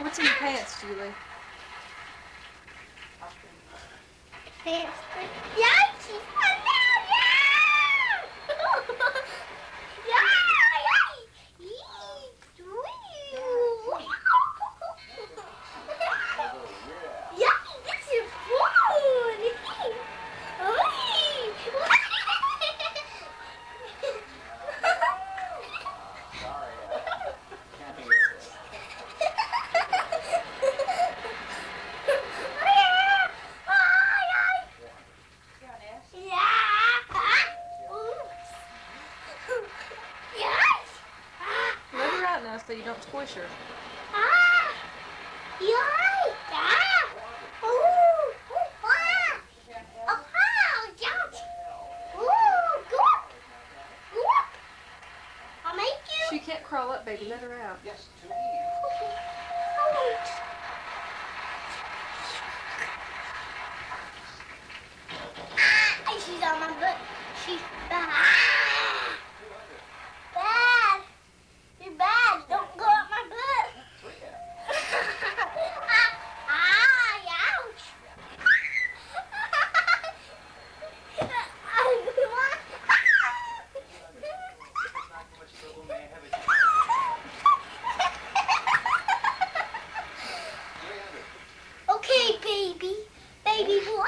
What's in your pants, Julie? Pants. Yeah, so you don't squish her. I'll make you. She can't crawl up, baby. Let her out. Yes, to Eve. Ah, baby. Baby boy.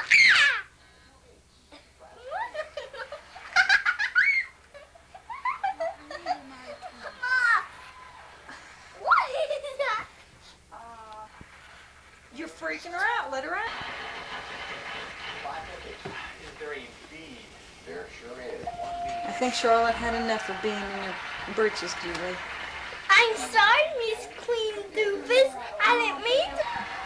What is? You're freaking her out. Let her out. Is there a bee? There sure is. I think Charlotte had enough of being in your breeches, Julie. I'm sorry, Miss Queen Doofus. I didn't mean to.